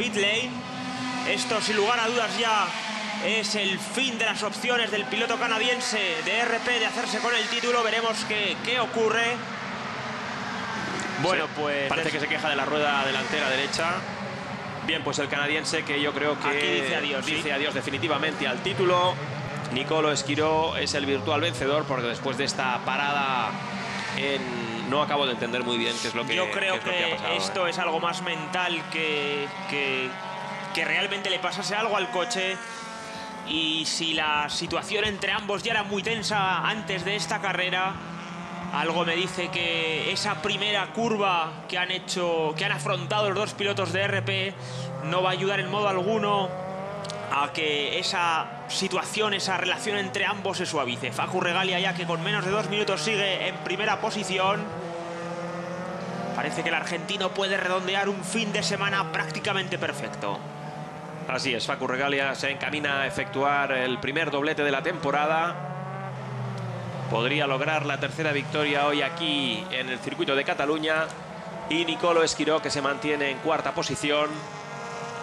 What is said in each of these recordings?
pit lane. Esto, sin lugar a dudas, ya es el fin de las opciones del piloto canadiense de RP de hacerse con el título. Veremos qué, qué ocurre. Bueno, pues parece que se queja de la rueda delantera derecha. Bien, pues el canadiense que yo creo que dice adiós, dice adiós definitivamente al título. Nicolo Esquiró es el virtual vencedor porque después de esta parada no acabo de entender muy bien qué es lo que Yo creo que, esto ¿eh? es algo más mental que, que, que realmente le pasase algo al coche y si la situación entre ambos ya era muy tensa antes de esta carrera, algo me dice que esa primera curva que han hecho, que han afrontado los dos pilotos de RP, no va a ayudar en modo alguno a que esa situación, esa relación entre ambos se suavice. Facu Regalia ya que con menos de dos minutos sigue en primera posición. Parece que el argentino puede redondear un fin de semana prácticamente perfecto. Así es, Facu Regalia se encamina a efectuar el primer doblete de la temporada. Podría lograr la tercera victoria hoy aquí en el circuito de Cataluña. Y Nicolo Esquiró que se mantiene en cuarta posición.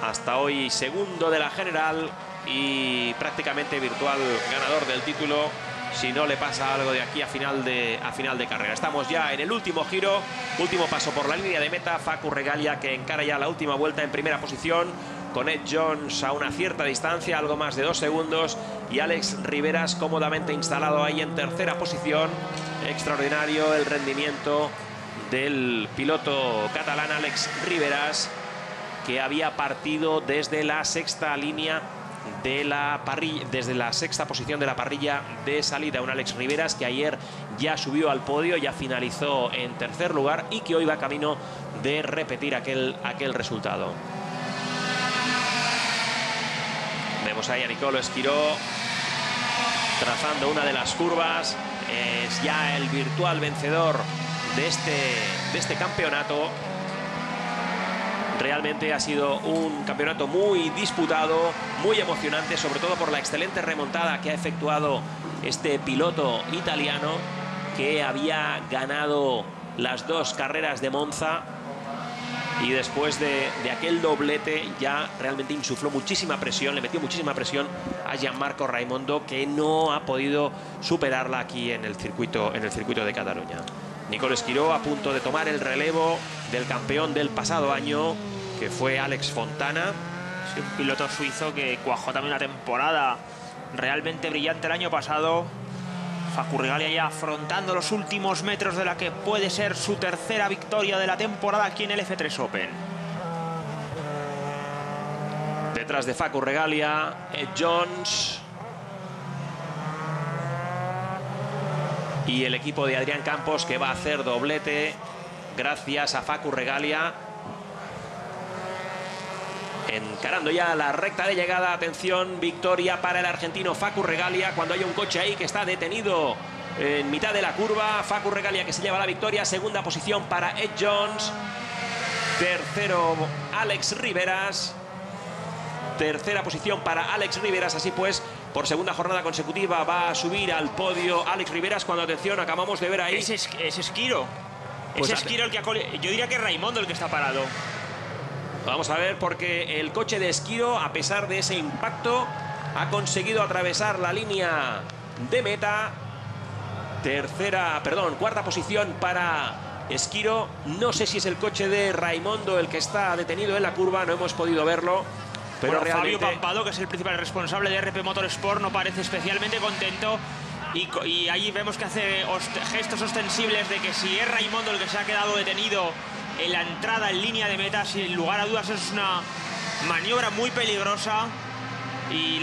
Hasta hoy segundo de la general y prácticamente virtual ganador del título si no le pasa algo de aquí a final de, a final de carrera. Estamos ya en el último giro, último paso por la línea de meta. Facu Regalia que encara ya la última vuelta en primera posición con Ed Jones a una cierta distancia, algo más de dos segundos, y Alex Riveras cómodamente instalado ahí en tercera posición. Extraordinario el rendimiento del piloto catalán Alex Riveras, que había partido desde la sexta línea de la parrilla, desde la sexta posición de la parrilla de salida. Un Alex Riveras que ayer ya subió al podio, ya finalizó en tercer lugar y que hoy va camino de repetir aquel, aquel resultado. Vemos ahí a Nicolo Esquiró trazando una de las curvas. Es ya el virtual vencedor de este, de este campeonato. Realmente ha sido un campeonato muy disputado, muy emocionante, sobre todo por la excelente remontada que ha efectuado este piloto italiano que había ganado las dos carreras de Monza y después de, aquel doblete ya realmente insufló muchísima presión, le metió muchísima presión a Gianmarco Raimondo que no ha podido superarla aquí en el circuito, en el circuito de Cataluña. Nicolo Esquiró a punto de tomar el relevo del campeón del pasado año, que fue Alex Fontana. un piloto suizo que cuajó también una temporada realmente brillante el año pasado Facurregalia ya afrontando los últimos metros de la que puede ser su tercera victoria de la temporada aquí en el F3 Open. Detrás de Facu Regalia, Ed Jones. Y el equipo de Adrián Campos que va a hacer doblete gracias a Facu Regalia encarando ya la recta de llegada. Atención, victoria para el argentino Facu Regalia cuando hay un coche ahí que está detenido en mitad de la curva. Facu Regalia que se lleva la victoria. Segunda posición para Ed Jones. Tercero, Alex Riveras. Tercera posición para Alex Riveras. Así pues, por segunda jornada consecutiva va a subir al podio Alex Riveras. Cuando, atención, acabamos de ver ahí... Es, es Esquiro. es Esquiro el que... Yo diría que es Raimondo el que está parado. Vamos a ver porque el coche de Esquiro, a pesar de ese impacto, ha conseguido atravesar la línea de meta. Tercera, perdón, cuarta posición para Esquiro. No sé si es el coche de Raimondo el que está detenido en la curva, no hemos podido verlo. Pero Fabio Pampado, que es el principal responsable de RP Motorsport, no parece especialmente contento. Y, y ahí vemos que hace gestos ostensibles de que si es Raimondo el que se ha quedado detenido en la entrada en línea de meta. Sin lugar a dudas es una maniobra muy peligrosa y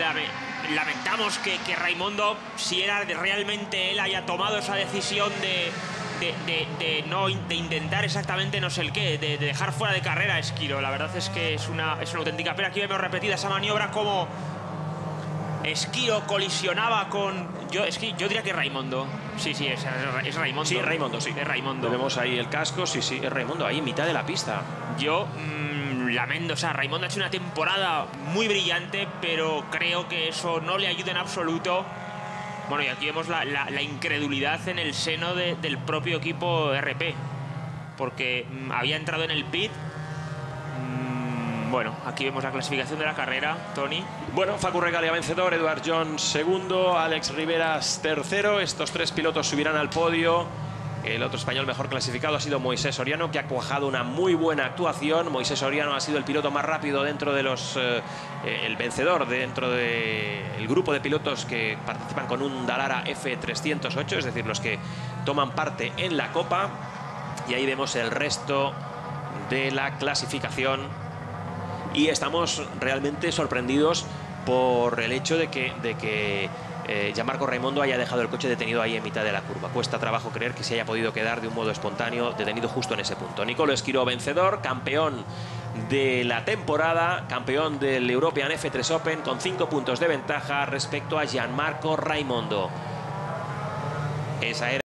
lamentamos que, que Raimondo, si era realmente él, haya tomado esa decisión de, de, no, de intentar exactamente no sé el qué, de, dejar fuera de carrera a Esquiro. La verdad es que es una, es una auténtica pena. Aquí vemos repetida esa maniobra como Esquiro colisionaba con. Yo, es que yo diría que Raimondo. Sí, sí, es, es Raimondo. Sí, Raimondo, sí. Es Raimondo. Vemos ahí el casco, sí, sí, es Raimondo, ahí en mitad de la pista. Yo mmm, lamento, o sea, Raimondo ha hecho una temporada muy brillante, pero creo que eso no le ayuda en absoluto. Bueno, y aquí vemos la, la, incredulidad en el seno del propio equipo RP. Porque mm, había entrado en el pit Bueno, aquí vemos la clasificación de la carrera, Tony. Bueno, Facu Regalia vencedor, Eduard Jones segundo, Alex Riveras tercero. Estos tres pilotos subirán al podio. El otro español mejor clasificado ha sido Moisés Soriano, que ha cuajado una muy buena actuación. Moisés Soriano ha sido el piloto más rápido dentro de los... Eh, eh, el vencedor dentro del grupo de pilotos que participan con un Dalara F308, es decir, los que toman parte en la Copa. Y ahí vemos el resto de la clasificación. Y estamos realmente sorprendidos por el hecho de que, de que eh, Gianmarco Raimondo haya dejado el coche detenido ahí en mitad de la curva. Cuesta trabajo creer que se haya podido quedar de un modo espontáneo detenido justo en ese punto. Nicolo Esquiro vencedor, campeón de la temporada, campeón del European F3 Open con cinco puntos de ventaja respecto a Gianmarco Raimondo. Esa era